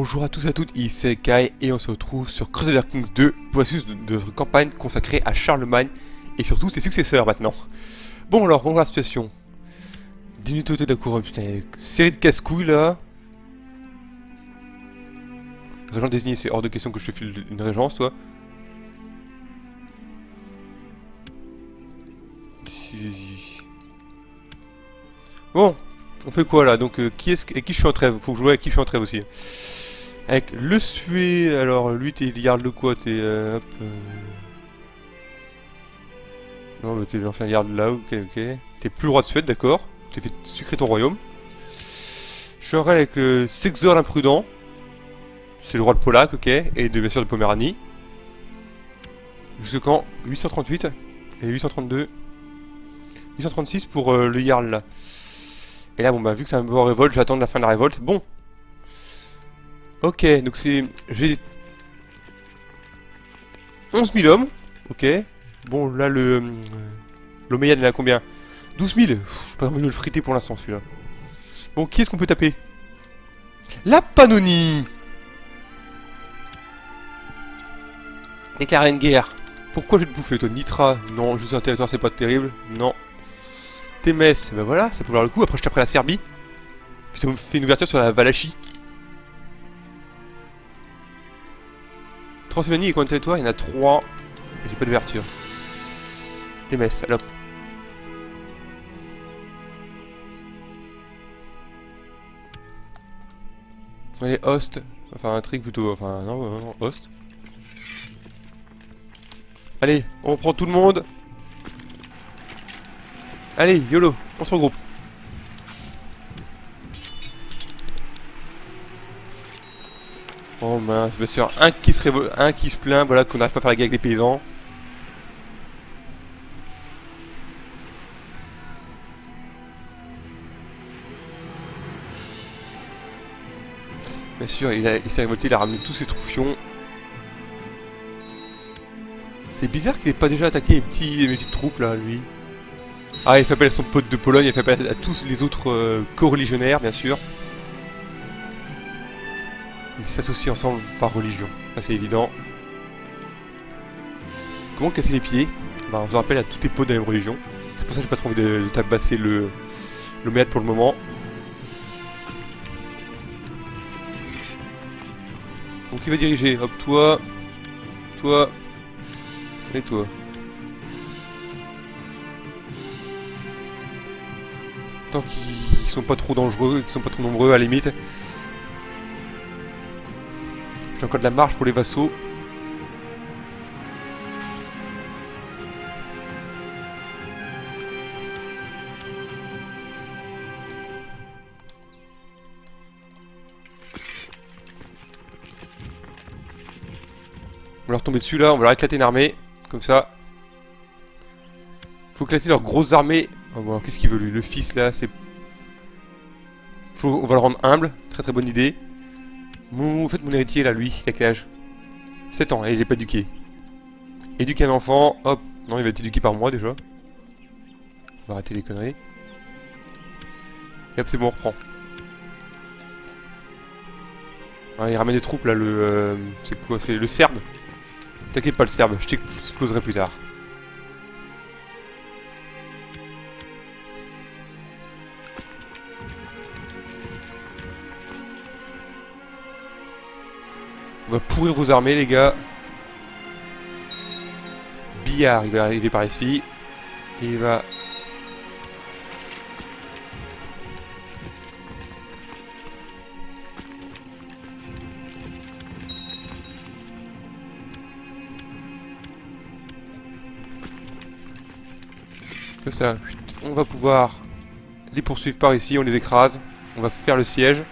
Bonjour à tous et à toutes, ici Kai et on se retrouve sur Crusader Kings 2 pour la de notre campagne consacrée à Charlemagne et surtout ses successeurs maintenant. Bon alors, bonjour la situation. 10 minutes de la couronne, putain, a une série de casse-couilles là. Régent désigné, c'est hors de question que je te file une régence toi. Bon, on fait quoi là? Donc euh, qui est-ce avec qui je suis en trêve? Faut que je vois avec qui je suis en trêve aussi. Avec le Sué, alors lui t'es garde de quoi T'es euh. Euh... Non, bah, t'es l'ancien garde là, ok, ok. T'es plus le roi de Suède, d'accord. T'es fait sucrer ton royaume. Je en avec le Sexor l'imprudent. C'est le roi de Polac, ok. Et de, bien sûr de Poméranie. Jusque quand 838 et 832. 836 pour euh, le Jarl là. Et là, bon, bah, vu que c'est un en révolte, attendre la fin de la révolte. Bon. Ok, donc c'est... J'ai... 11 000 hommes. Ok. Bon, là, le... L'Omeyyade, il a combien? 12 000 J'ai pas envie de le friter pour l'instant, celui-là. Bon, qui est-ce qu'on peut taper? La Pannonie Déclarer une guerre. Pourquoi je vais te bouffer, toi Nitra? Non, juste un territoire, c'est pas terrible. Non. Témès, ben voilà, ça peut valoir le coup. Après, je taperai la Serbie. Puis ça me fait une ouverture sur la Valachie. Transylvanie et combien de territoires Il y en a 3. J'ai pas d'ouverture. Allez hop. Allez, host. Enfin, un trick plutôt. Enfin, non, non, host. Allez, on prend tout le monde. Allez, YOLO, on se regroupe. Oh mince, bien sûr, un qui se, un qui se plaint, voilà, qu'on n'arrive pas à faire la guerre avec les paysans. Bien sûr, il, s'est révolté, il a ramené tous ses troufions. C'est bizarre qu'il ait pas déjà attaqué les, petits, petites troupes là, lui. Ah, il fait appel à son pote de Pologne, il fait appel à tous les autres euh, co-religionnaires, bien sûr. Ils s'associent ensemble par religion, ça c'est évident. Comment casser les pieds? Bah, En faisant appel à tous tes potes de la même religion. C'est pour ça que j'ai pas trop envie de, tabasser le, le pour le moment. Donc il va diriger, hop, toi, toi, et toi. Tant qu'ils sont pas trop dangereux, qu'ils sont pas trop nombreux à la limite. J'ai encore de la marge pour les vassaux. On va leur tomber dessus là, on va leur éclater une armée, comme ça. Faut éclater leurs grosses armées Oh, qu'est-ce qu'il veut lui Le fils là, c'est... Faut... On va le rendre humble, très très bonne idée. Mon... En fait, mon héritier là, lui, il a quel âge? 7 ans, et il est pas éduqué. Éduquer un enfant, hop, non, il va être éduqué par moi déjà. On va arrêter les conneries. Et hop, c'est bon, on reprend. Ah, il ramène des troupes là, le... Euh, c'est quoi C'est le serbe? T'inquiète pas le serbe, je t'exploserai plus tard. Va pourrir vos armées, les gars. Billard, il va arriver par ici. Il va... Ça. On va pouvoir les poursuivre par ici, on les écrase. On va faire le siège.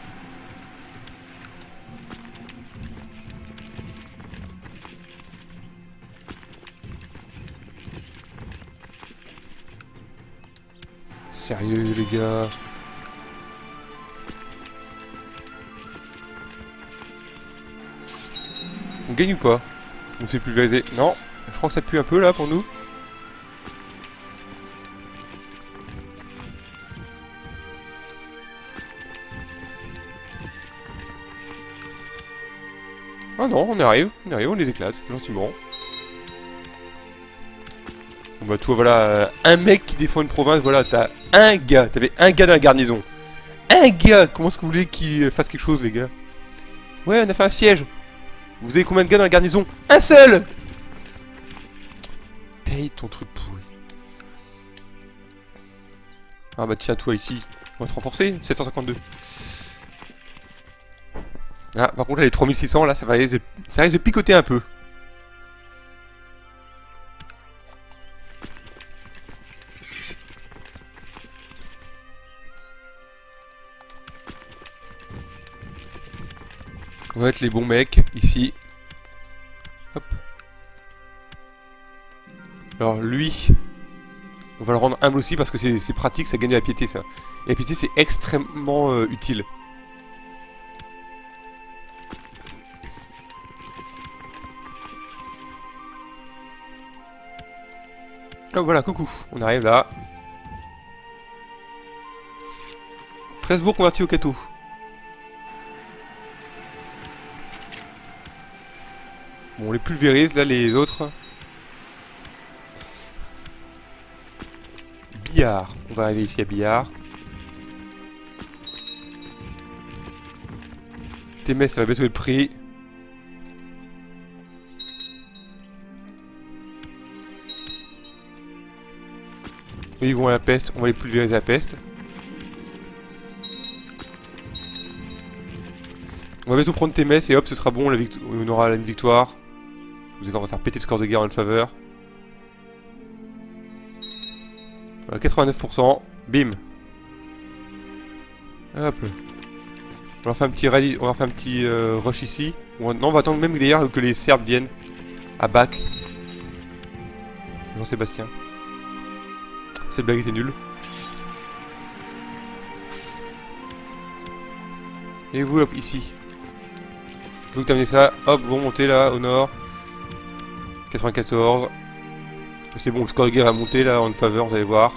On gagne ou pas On s'est pulvérisé. Non, je crois que ça pue un peu là pour nous. Ah non, on arrive, on arrive, on les éclate, gentiment. Bah toi voilà, euh, un mec qui défend une province, voilà, t'as un gars, t'avais un gars dans la garnison. Un gars Comment est-ce que vous voulez qu'il fasse quelque chose les gars? Ouais, on a fait un siège. Vous avez combien de gars dans la garnison? Un seul Paye ton truc pourri. Ah bah tiens, toi ici, on va te renforcer, 752. Ah, par contre, là, les 3600, là, ça, va, ça risque de picoter un peu. On va être les bons mecs, ici. Hop. Alors, lui, on va le rendre humble aussi parce que c'est pratique, ça gagne la piété, ça. La piété, c'est extrêmement euh, utile. Oh voilà, coucou, on arrive là. Presbourg converti au Cato. Bon, on les pulvérise, là, les autres. Billard. On va arriver ici à Billard. Témès, ça va baisser le prix. ils vont à la peste, on va les pulvériser à la peste. On va bientôt prendre Témès et hop, ce sera bon, on aura une victoire. Vous allez on va faire péter le score de guerre en une faveur. Voilà, 89%. Bim. Hop. On va faire un petit, euh, rush ici. non, on va attendre même d'ailleurs que les Serbes viennent à bac. Jean-Sébastien. Cette blague était nulle. Et vous, hop, ici. Vous terminez ça. Hop, vous montez là, au nord. 94. C'est bon, le score de guerre va monter là en faveur, vous allez voir.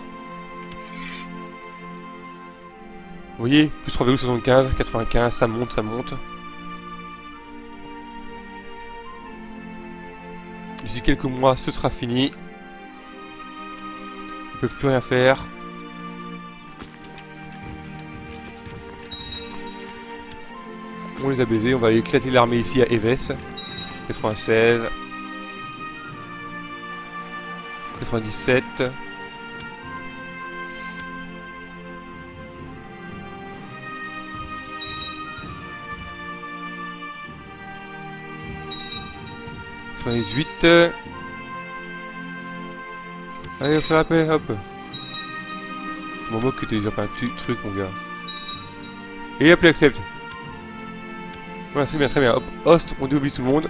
Vous voyez, plus 3,75, 95, ça monte, ça monte. D'ici quelques mois, ce sera fini. Ils peuvent plus rien faire. On les a baisés, on va aller éclater l'armée ici à Eves. 96. 97. huit Allez, on fait la paix, hop. C'est mon mot que tu pas un truc, mon gars. Et hop, il accepte. Voilà, c'est bien, très bien. Hop, host, on déoublie tout le monde.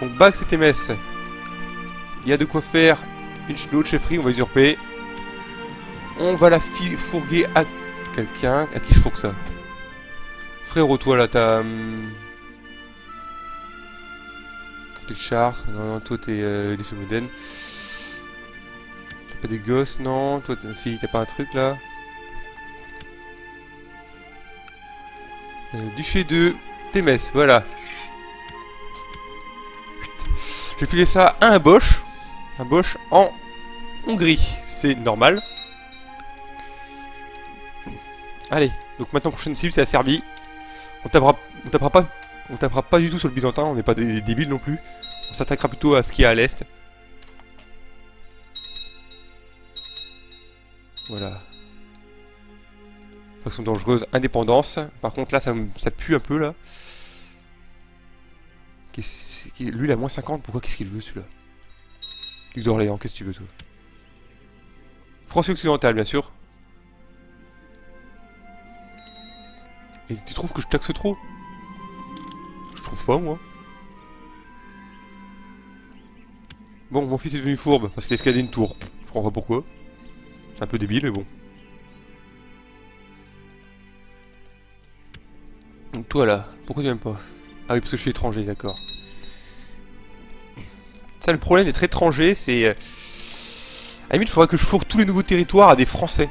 Donc, back, c'était Metz. Il y a de quoi faire une autre chefferie, on va usurper. On va la fourguer à quelqu'un. À qui je fourgue ça? Frérot, toi là, t'as... Hum, t'es char. Non, non, toi t'es euh, des T'as pas des gosses, non? Toi, ta fille, t'as pas un truc là? Duché de Témès, voilà. J'ai filé ça à un Bosch Bosch en Hongrie. C'est normal. Allez, donc maintenant prochaine cible c'est la Serbie. On tapera, tapera pas, on pas du tout sur le Byzantin, on n'est pas des débiles non plus. On s'attaquera plutôt à ce qui est à l'est. Voilà. Façon dangereuse, indépendance. Par contre là ça, ça pue un peu là. Lui il a moins 50, pourquoi qu'est-ce qu'il veut celui-là? D'Orléans, qu'est-ce que tu veux, toi? France occidentale, bien sûr. Et tu trouves que je taxe trop? Je trouve pas, moi. Bon, mon fils est devenu fourbe, parce qu'il a escaladé une tour. Je comprends pas pourquoi. C'est un peu débile, mais bon. Donc toi, là, pourquoi tu m'aimes pas? Ah oui, parce que je suis étranger, d'accord le problème d'être étranger, c'est... Euh, à la limite, il faudrait que je fourre tous les nouveaux territoires à des Français.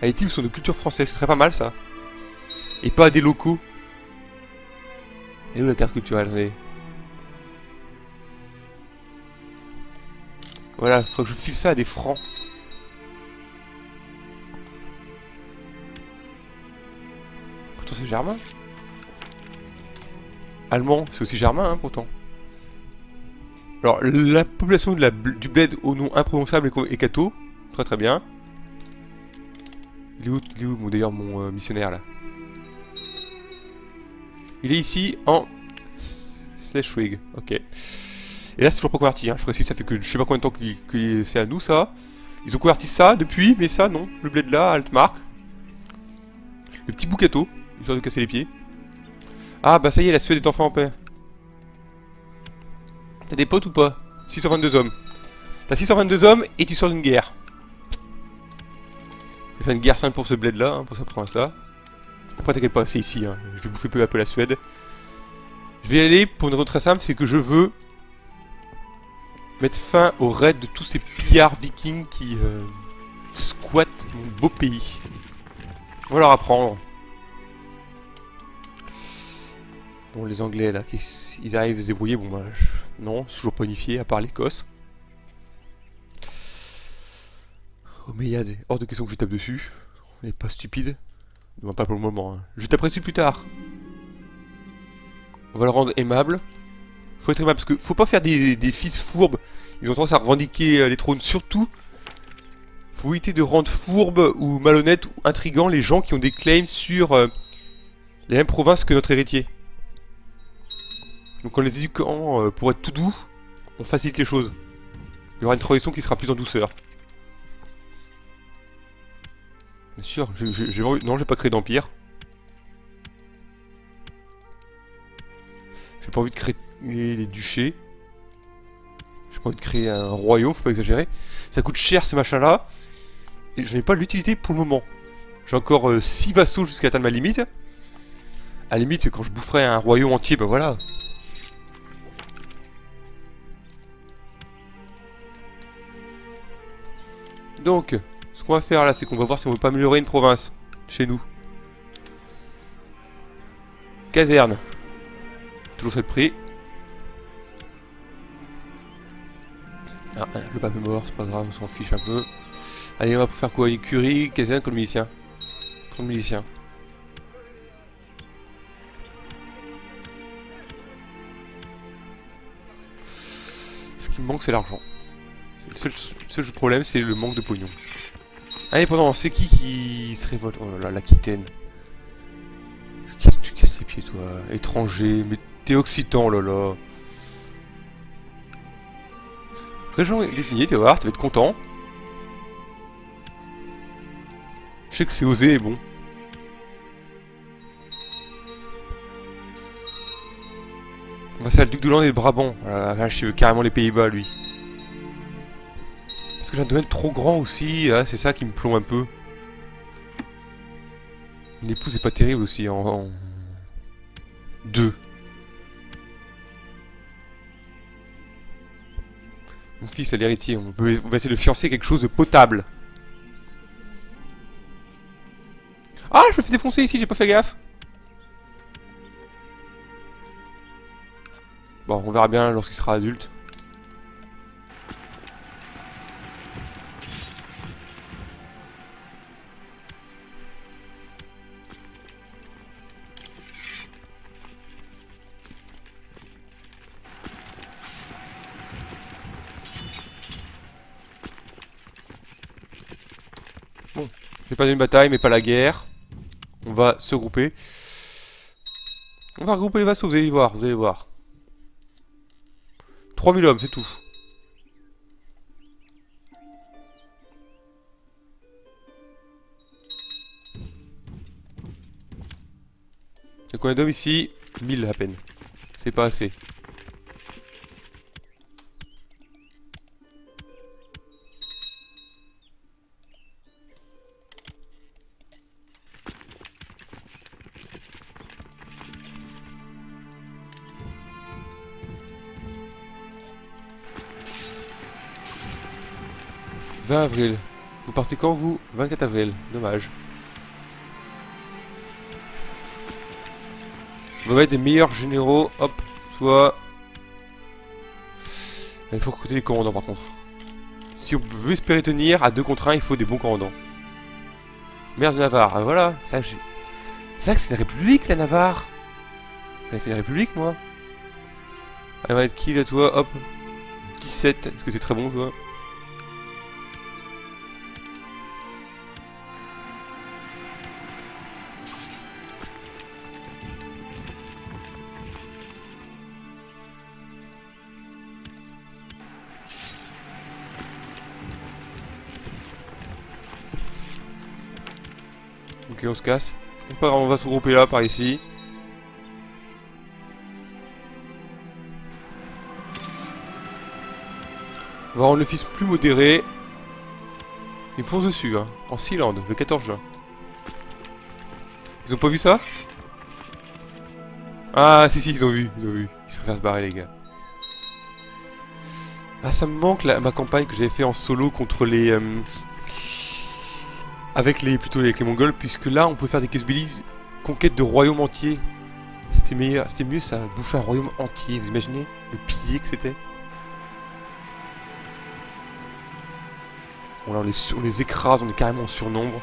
À les types sont de culture française, ce serait pas mal ça. Et pas à des locaux. Est où la carte culturelle Attendez. Voilà, faut que je file ça à des francs. Pourtant c'est germain. Allemand, c'est aussi germain hein, pourtant. Alors, la population du bled au nom imprononçable est, Kato. Très très bien. Il est où, où d'ailleurs mon euh, missionnaire là? Il est ici en Slashwig. Ok. Et là c'est toujours pas converti. Hein. Je précise, ça fait que je sais pas combien de temps que, c'est à nous ça. Ils ont converti ça depuis, mais ça non. Le bled là, Altmark. Le petit boucato, histoire de casser les pieds. Ah bah ça y est, la Suède est enfin en paix. T'as des potes ou pas? 622 hommes. T'as 622 hommes et tu sors d'une guerre. Je vais faire une guerre simple pour ce bled là, hein, pour cette province là. Après t'inquiète pas, c'est ici, hein. je vais bouffer peu à peu la Suède. Je vais y aller pour une raison très simple, c'est que je veux mettre fin au raid de tous ces pillards vikings qui euh, squattent mon beau pays. On va leur apprendre. Bon, les Anglais, là, ils arrivent à se débrouiller? Bon, bah, non, toujours pas à part l'Écosse. Oh, mais hors de question que je tape dessus. On n'est pas stupide. Non, pas pour le moment. Hein. Je t'apprécie plus tard. On va le rendre aimable. Faut être aimable, parce que faut pas faire des, fils fourbes. Ils ont tendance à revendiquer euh, les trônes. Surtout, faut éviter de rendre fourbes ou malhonnêtes ou intrigants les gens qui ont des claims sur euh, les mêmes provinces que notre héritier. Donc en les éduquant euh, pour être tout doux, on facilite les choses. Il y aura une transition qui sera plus en douceur. Bien sûr, non, j'ai pas créé d'empire. J'ai pas envie de créer des duchés. J'ai pas envie de créer un royaume, faut pas exagérer. Ça coûte cher ces machins-là. Et je n'ai pas l'utilité pour le moment. J'ai encore 6 euh, vassaux jusqu'à atteindre ma limite. À la limite, quand je boufferai un royaume entier, ben voilà, Donc, ce qu'on va faire là, c'est qu'on va voir si on peut pas améliorer une province chez nous. Caserne. Toujours cette prix. Ah, le pape est mort, c'est pas grave, on s'en fiche un peu. Allez, on va faire quoi? Écurie, caserne, comme milicien. Comme milicien. Ce qui me manque, c'est l'argent. Le seul, problème, c'est le manque de pognon. Allez, pendant, c'est qui qui se révolte? Oh là là, l'Aquitaine. Qu'est-ce que tu casses les pieds, toi? Étranger, mais t'es occitan, oh là là. Région désignée, tu vas voir, tu vas être content. Je sais que c'est osé, bon. On va c'est le duc de Land et le Brabant. Je veux carrément les Pays-Bas, lui que j'ai un domaine trop grand aussi hein, C'est ça qui me plombe un peu. L'épouse est pas terrible aussi en... Deux. Mon fils, l'héritier. On va essayer de fiancer quelque chose de potable. Ah, je me fais défoncer ici, j'ai pas fait gaffe. Bon, on verra bien lorsqu'il sera adulte. Une bataille, mais pas la guerre. On va se grouper. On va regrouper les vassaux, vous allez voir, vous allez voir. 3000 hommes, c'est tout. Il y a combien d'hommes ici? 1000 à peine. C'est pas assez. 20 avril. Vous partez quand vous? 24 avril. Dommage. On va des meilleurs généraux. Hop, toi. Il faut recruter des commandants par contre. Si on veut espérer tenir à 2 contre 1, il faut des bons commandants. Mère de Navarre, ah, voilà. C'est vrai que c'est la République la Navarre. J'avais fait la République moi. Elle va être qui là toi? Hop. 17. Est-ce que c'est très bon toi? On se casse. on va se regrouper là, par ici. On va rendre le fils plus modéré. Il me fonce dessus, hein, en Sealand, le 14 juin. Ils ont pas vu ça? Ah, si, si, ils ont vu, ils ont vu. Ils se préfèrent se barrer, les gars. Ah, ça me manque ma campagne que j'avais fait en solo contre les... Euh, avec les plutôt avec les Mongols, puisque là on peut faire des case conquête de royaume entier. C'était meilleur, c'était mieux ça, bouffer un royaume entier, vous imaginez Le pilier que c'était on on les écrase, on est carrément en surnombre.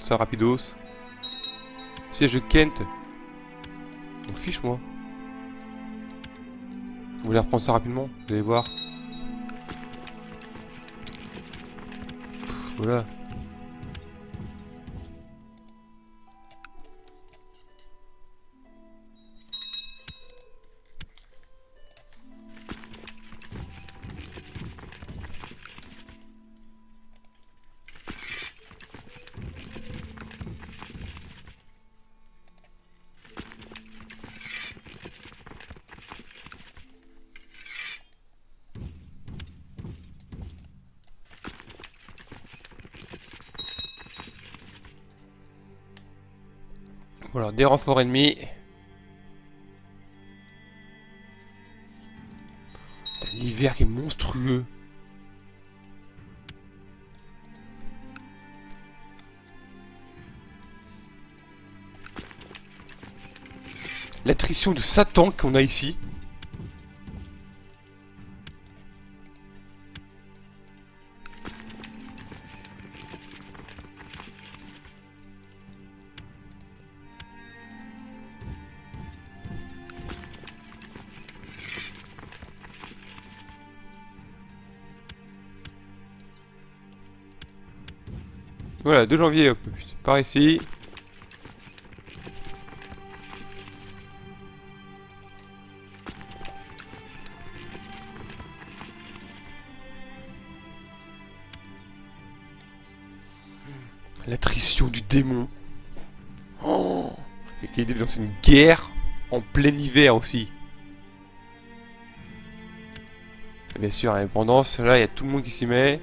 Prendre ça rapidos. Siège de Kent. On fiche moi. On va reprendre ça rapidement, vous allez voir. Voilà. Voilà, des renforts ennemis. L'hiver qui est monstrueux. L'attrition de Satan qu'on a ici. Voilà, 2 janvier, par ici. L'attrition du démon. Oh Et qu'il est dans une guerre en plein hiver aussi. bien sûr, indépendance, là il y a tout le monde qui s'y met.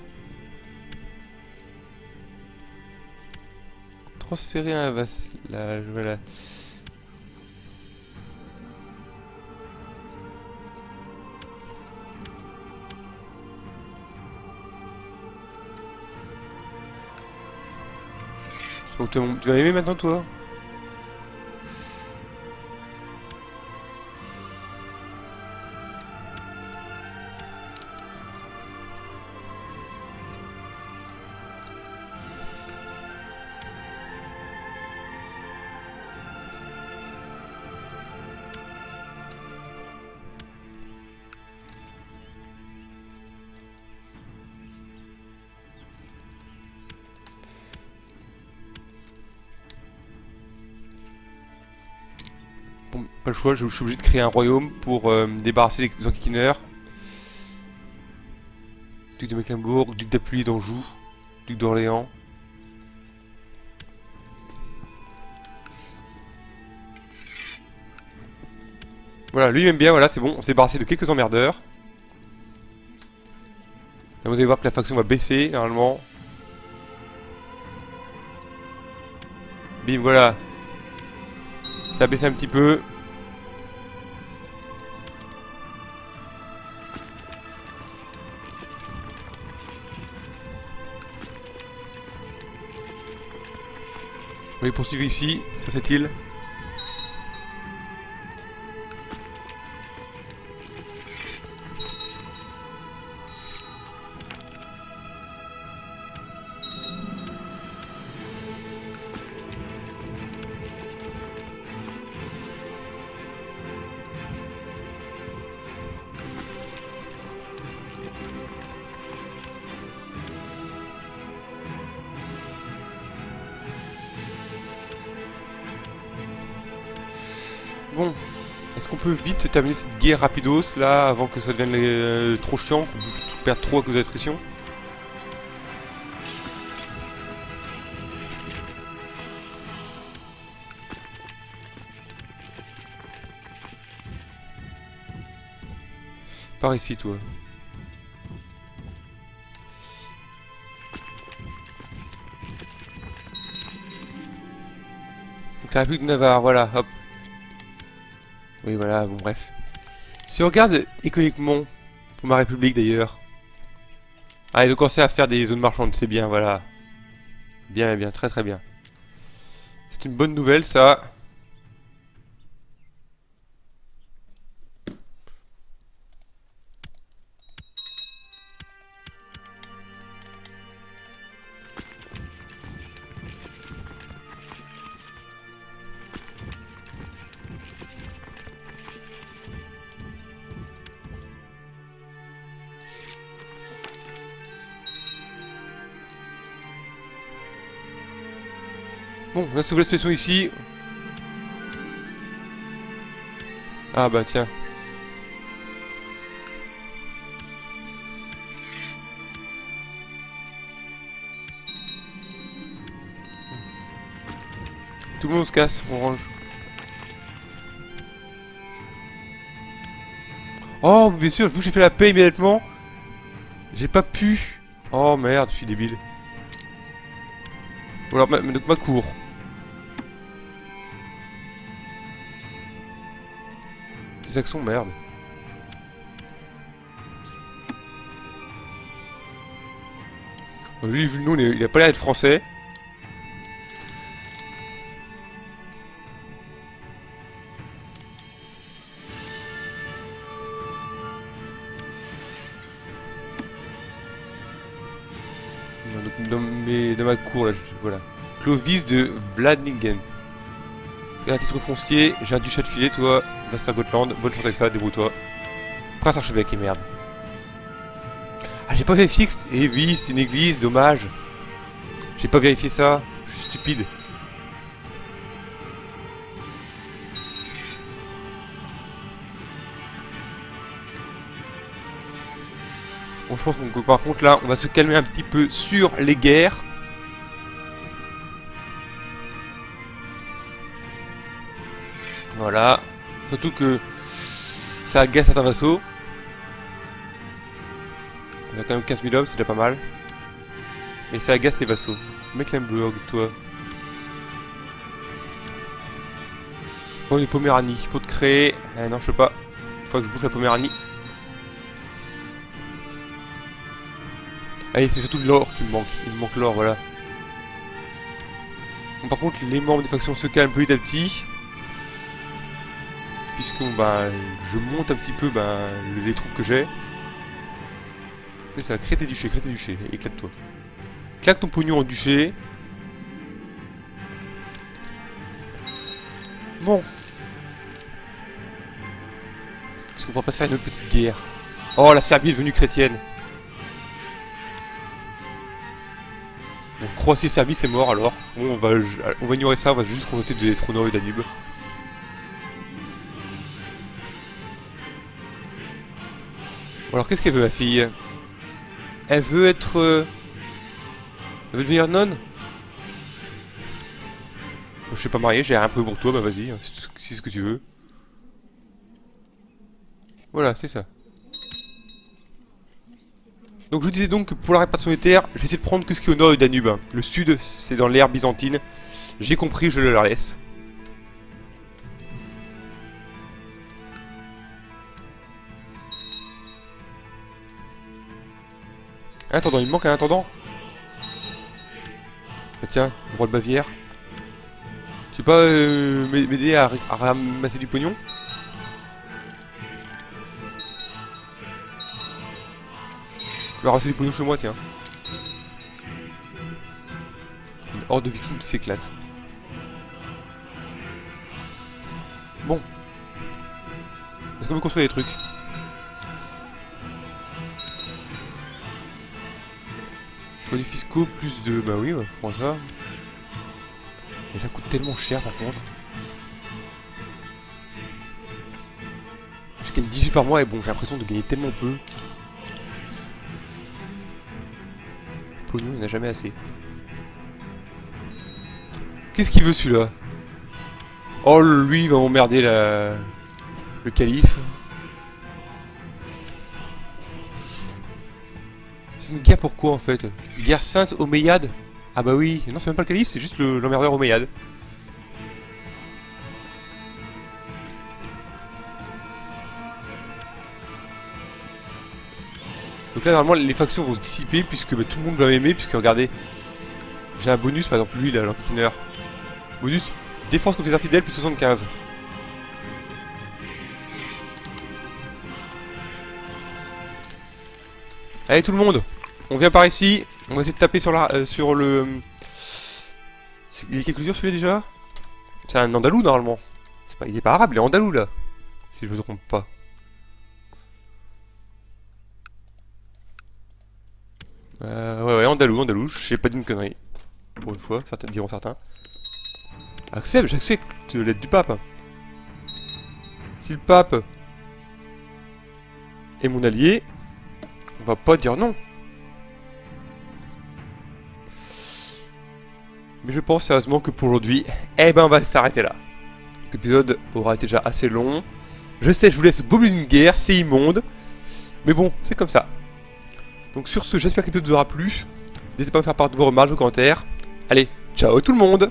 Transférer un vassalage, voilà. Tu vas aimer maintenant toi? Choix, je suis obligé de créer un royaume pour euh, débarrasser des enquiquineurs. Duc de Mecklembourg, duc d'Appui d'Anjou, duc d'Orléans. Voilà, lui il aime bien, voilà, c'est bon, on s'est débarrassé de quelques emmerdeurs. vous allez voir que la faction va baisser, normalement. Bim, voilà. Ça a baissé un petit peu. On va les poursuivre ici, sur cette île. Bon, est-ce qu'on peut vite terminer cette guerre rapidos là avant que ça devienne euh, trop chiant, qu'on perde trop à cause de Par ici toi. Donc la de Navarre, voilà, hop. Oui, voilà, bon, bref. Si on regarde économiquement, pour ma république d'ailleurs. Ah, ils ont commencé à faire des zones marchandes, c'est bien, voilà. Bien, bien, très très bien. C'est une bonne nouvelle, ça. On a sauvé la situation ici. Ah bah tiens. Tout le monde se casse, on range. Oh, bien sûr, vous j'ai fait la paix immédiatement. J'ai pas pu. Oh merde, je suis débile. Ou alors, donc ma cour. Des actions, merde. Lui, vu nom, il a pas l'air d'être français. Dans, dans ma cour, là, voilà. Clovis de Vladingen. Un titre foncier, j'ai un duchat de filet, toi. Master Gotland, bonne chance avec ça, débrouille-toi. Prince archevêque et merde. Ah, j'ai pas vérifié que Eh oui, c'est une église, dommage. J'ai pas vérifié ça, je suis stupide. Bon, je pense qu'on par contre là, on va se calmer un petit peu sur les guerres. Voilà. Surtout que ça agace certains vassaux. On a quand même 15 000 hommes, c'est déjà pas mal. Mais ça agace les vassaux. Mecklenburg, toi. Bon, une Poméranie. Pour te créer. Eh non, je sais pas. Faut que je bouffe la Poméranie. Allez, c'est surtout l'or qui me manque. Il me manque l'or, voilà. Bon, par contre, les membres des factions se calment petit à petit puisqu'on bah, je monte un petit peu bah, les troupes que j'ai. C'est ça, crée tes duchés, crée tes duchés, éclate-toi. Claque ton pognon en duché. Bon. Est-ce qu'on pourra pas se faire une autre petite guerre? Oh, la Serbie est devenue chrétienne. Bon, Croatie et Serbie, c'est mort alors. On va, on va ignorer ça, on va juste compter des trônes et Danube. Alors qu'est-ce qu'elle veut ma fille? Elle veut être... Euh, elle veut devenir nonne? Je suis pas marié, j'ai un peu pour toi, bah vas-y, si c'est ce que tu veux. Voilà, c'est ça. Donc je disais donc que pour la réparation des terres, je vais essayer de prendre que ce qui est au nord du Danube. hein. Le sud, c'est dans l'ère byzantine. J'ai compris, je le leur laisse. Un intendant, il manque un intendant Ah, Tiens, le roi de Bavière. Tu sais pas euh, m'aider à, ramasser du pognon? Je vais ramasser du pognon chez moi, tiens. Une horde de vikings qui s'éclate. Bon. Est-ce qu'on veut construire des trucs? Bonus fiscaux, plus de... Bah oui, va prendre ça. Mais ça coûte tellement cher par contre. Je gagne 18 par mois et bon, j'ai l'impression de gagner tellement peu. Pognon, il n'a jamais assez. Qu'est-ce qu'il veut celui-là? Oh, lui, il va emmerder la... le calife. Une guerre pourquoi en fait? Guerre sainte Omeyyade Ah bah oui, non c'est même pas le calife, c'est juste le- l'emmerdeur Omeyyade. Donc là normalement les factions vont se dissiper puisque bah, tout le monde va m'aimer puisque regardez J'ai un bonus par exemple lui là, l'enquiquineur Bonus défense contre les infidèles plus 75 Allez tout le monde On vient par ici, on va essayer de taper sur, la, euh, sur le... Il est quelle culture celui-là déjà? C'est un andalou normalement. Pas, il est pas arabe, il est andalou là. Si je me trompe pas. Euh, ouais ouais andalou, andalou, j'ai pas dit une connerie. Pour une fois, certains diront certains. Accepte, j'accepte l'aide du pape. Si le pape est mon allié, on va pas dire non. Mais je pense sérieusement que pour aujourd'hui, eh ben on va s'arrêter là. L'épisode aura été déjà assez long. Je sais, je vous laisse milieu d'une guerre, c'est immonde. Mais bon, c'est comme ça. Donc sur ce, j'espère que l'épisode vous aura plu. N'hésitez pas à me faire part de vos remarques, vos commentaires. Allez, ciao tout le monde